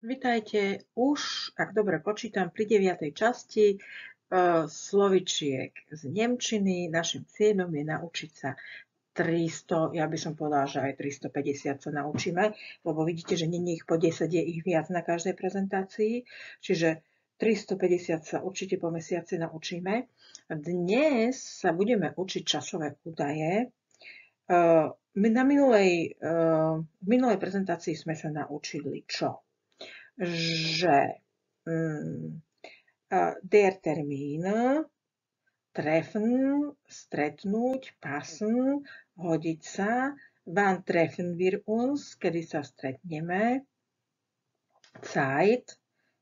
Vitajte už, ak dobre počítam, pri 9. časti uh, slovičiek z Nemčiny. Našim cieľom je naučiť sa 300, ja by som povedala, že aj 350 sa naučíme, lebo vidíte, že nie ich po 10, je ich viac na každej prezentácii, čiže 350 sa určite po mesiaci naučíme. Dnes sa budeme učiť časové údaje. My na minulej, uh, v minulej prezentácii sme sa naučili čo? Že um, der Termin, treffen, stretnúť, passen, hodiť sa, wann treffen wir uns, kedy sa stretneme, Zeit,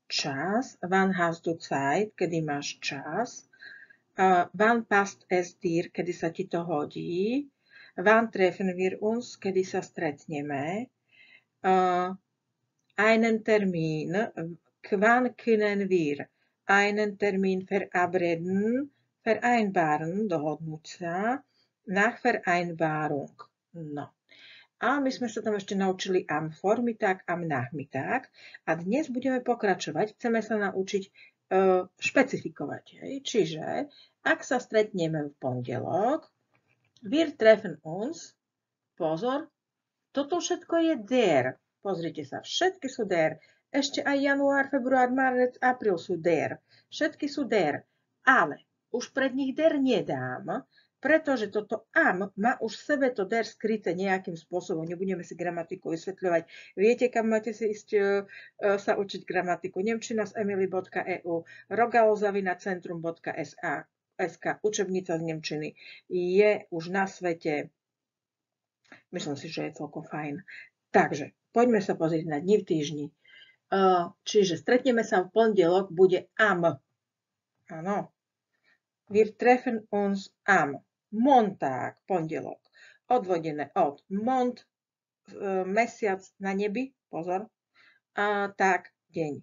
čas, wann hast du Zeit, kedy máš čas, wann passt es dir, kedy sa ti to hodí, wann treffen wir uns, kedy sa stretneme, uh, einen Termin, wann können wir einen Termin verabreden, vereinbaren, dohodnúť sa, nach Vereinbarung. No. A my sme sa tam ešte naučili am Vormittag, am Nachmittag a dnes budeme pokračovať. Chceme sa naučiť e, špecifikovať. Hej. Čiže, ak sa stretneme v pondelok, wir treffen uns, pozor, toto všetko je der. Pozrite sa, všetky sú der. Ešte aj január, február, marec, apríl sú der. Všetky sú der. Ale už pred nich der nedám, pretože toto am má už v sebe to der skryté nejakým spôsobom. Nebudeme si gramatiku vysvetľovať. Viete, kam máte si ísť uh, sa učiť gramatiku? Nemčina z emily.eu, rogalozavina.centrum.sk, učebnica z Nemčiny je už na svete. Myslím si, že je celkom fajn. Takže, Poďme sa pozrieť na dni v týždni. Čiže stretneme sa v pondelok, bude am. Áno. Wir treffen uns am. Montag, pondelok. Odvodené od mont, e, mesiac na nebi, pozor, a tak deň.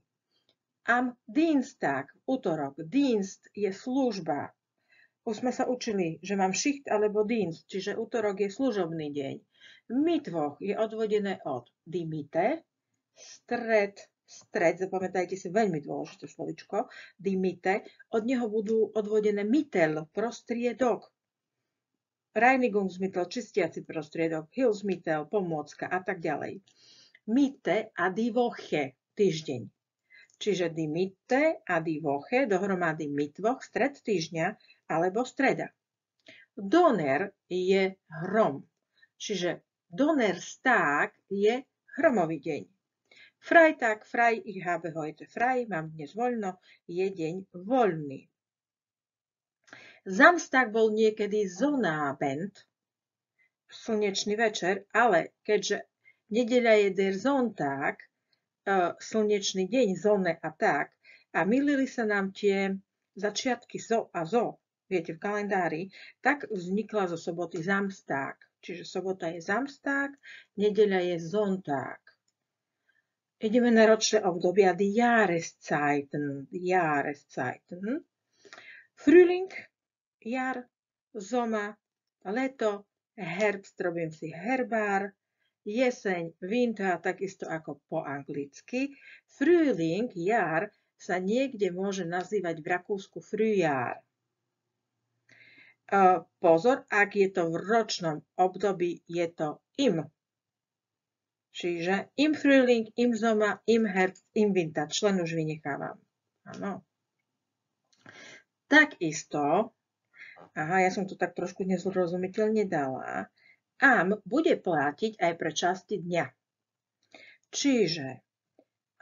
Am Dienstag, útorok. Dienst je služba. Už sme sa učili, že mám šicht alebo dienst, čiže útorok je služobný deň. Mitvoch je odvodené od dimite, stred, stred, zapamätajte si veľmi dôležité slovičko, dimite, od neho budú odvodené mitel, prostriedok, Reinigungsmittel, čistiaci prostriedok, Hilsmittel, pomôcka a tak ďalej. Mite a divoche, týždeň. Čiže dimite a divoche, dohromady mitvoch, stred týždňa alebo streda. Doner je hrom, čiže Donnerstag je hromový deň. Freitag, frei, ich habe heute frei, mám dnes voľno, je deň voľný. Samstag bol niekedy Sonnabend, slnečný večer, ale keďže nedeľa je der Sonntag, e, slnečný deň, zone a tak, a milili sa nám tie začiatky zo a zo, viete, v kalendári, tak vznikla zo soboty Samstag. Čiže sobota je Samstag, nedeľa je Sonntag. Ideme na ročné obdobia die Jahreszeiten. Jahreszeiten. Frühling, jar, zoma, leto, herbst, robím si herbár, jeseň, winter, takisto ako po anglicky. Frühling, jar, sa niekde môže nazývať v Rakúsku Frühjahr. Pozor, ak je to v ročnom období, je to im. Čiže im Frühling, im Zoma, im Herbst, im Winter. Člen už vynechávam. Áno. Takisto, aha, ja som to tak trošku nezrozumiteľne dala, am bude platiť aj pre časti dňa. Čiže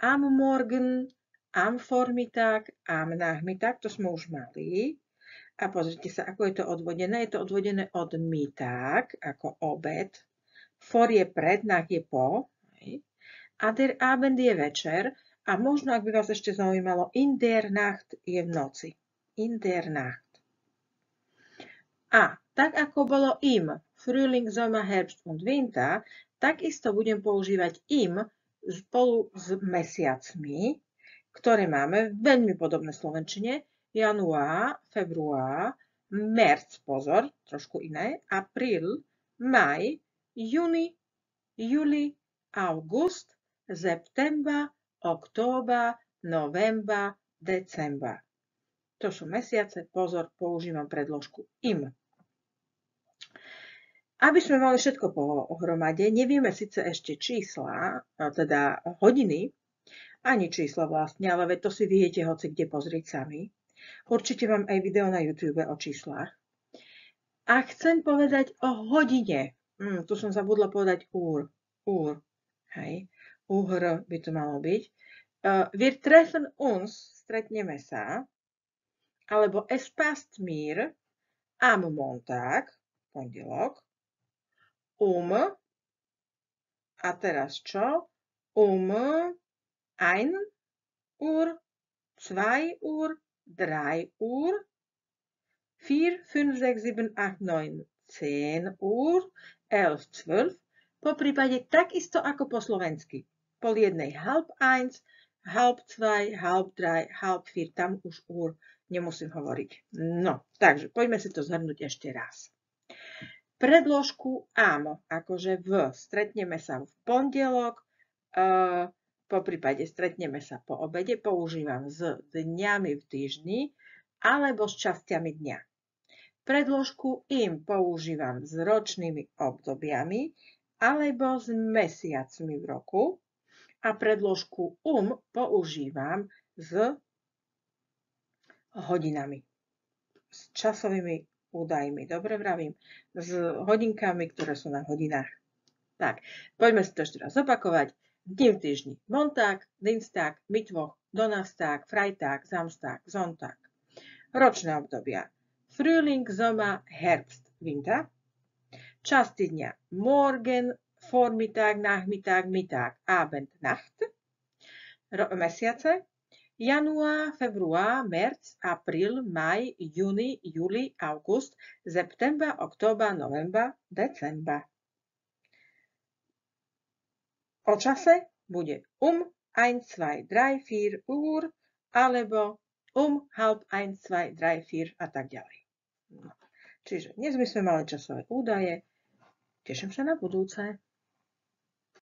am morgen, am Vormittag, am Nachmittag, to sme už mali. A pozrite sa, ako je to odvodené. Je to odvodené od Mittag, ako obed. For je pred, nach je po. A der Abend je večer. A možno, ak by vás ešte zaujímalo, in der Nacht je v noci. In der Nacht. A tak ako bolo im Frühling, Sommer, Herbst und Winter, takisto budem používať im spolu s mesiacmi, ktoré máme veľmi podobné slovenčine, január, február, merc, pozor, trošku iné, apríl, maj, júni, júli, august, september, október, november, december. To sú mesiace, pozor, používam predložku im. Aby sme mali všetko pohromade, nevieme síce ešte čísla, teda hodiny, ani čísla vlastne, ale to si viete hoci kde pozrieť sami. Určite mám aj video na YouTube o číslach. A chcem povedať o hodine. Hm, tu som zabudla povedať úr. Úr. Hej. Úhr by to malo byť. Uh, wir treffen uns, stretneme sa, alebo es passt mir am Montag, pondelok, um, a teraz čo? Um ein Uhr, zwei Uhr, drei Uhr, 4, 5, 6, 7, 8, 9, 10 Uhr, 11, 12, po prípade takisto ako po slovensky. Pol jednej halb eins, halb zwei, halb drei, halb vier, tam už úr nemusím hovoriť. No, takže poďme si to zhrnúť ešte raz. Predložku ámo, akože v, stretneme sa v pondelok, uh, po prípade stretneme sa po obede, používam s dňami v týždni alebo s časťami dňa. Predložku im používam s ročnými obdobiami alebo s mesiacmi v roku a predložku um používam s hodinami, s časovými údajmi. Dobre vravím, s hodinkami, ktoré sú na hodinách. Tak, poďme si to ešte raz opakovať. Dni v týždni. Montag, Dienstag, Mittwoch, Donnerstag, Freitag, Samstag, Sonntag. Ročné obdobia. Frühling, Sommer, Herbst, Winter. Časti dňa. Morgen, Vormittag, Nachmittag, Mittag, Abend, Nacht. Mesiace. Január, Február, März, April, Maj, Juni, Juli, August, September, Október, November, December. O čase bude um 1, 2, 3, 4 Uhr alebo um halb 1, 2, 3, 4 a tak ďalej. No. Čiže dnes by sme mali časové údaje. Teším sa na budúce.